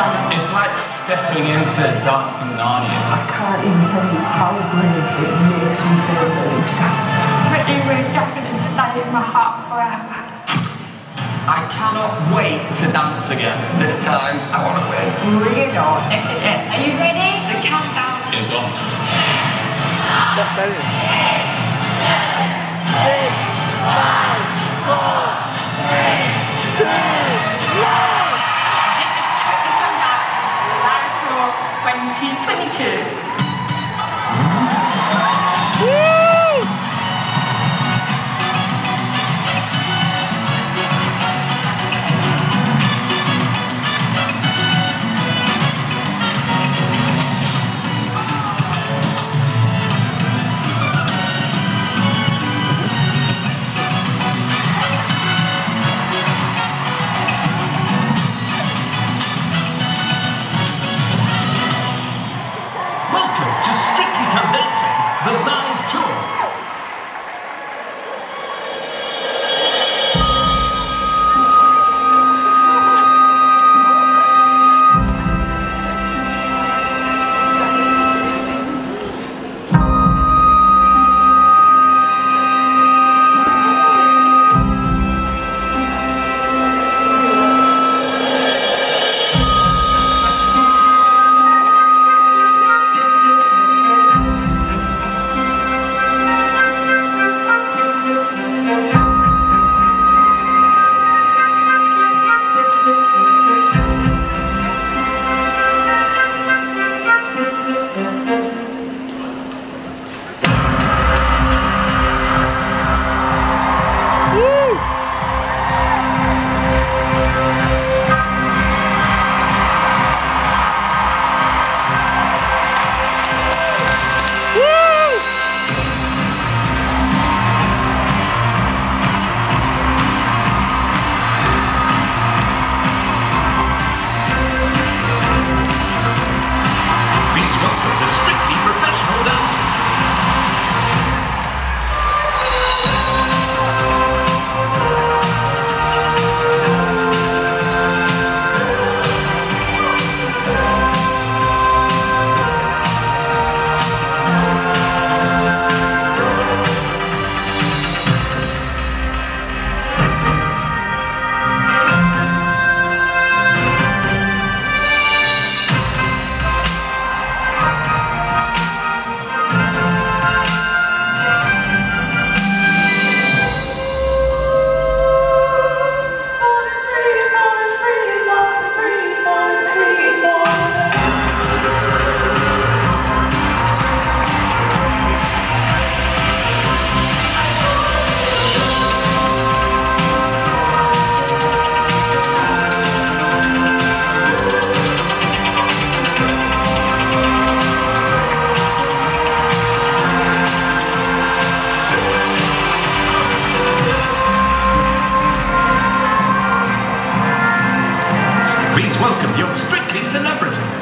done. It's like stepping into Dancing Narnia. I can't even tell you how great it makes you feel learning to dance. It will definitely stay in my heart forever. I cannot wait to dance again. This time, I want to win. Bring it on. This is it. Are you ready? The countdown Is on. This 2022. The Please welcome your Strictly Celebrity.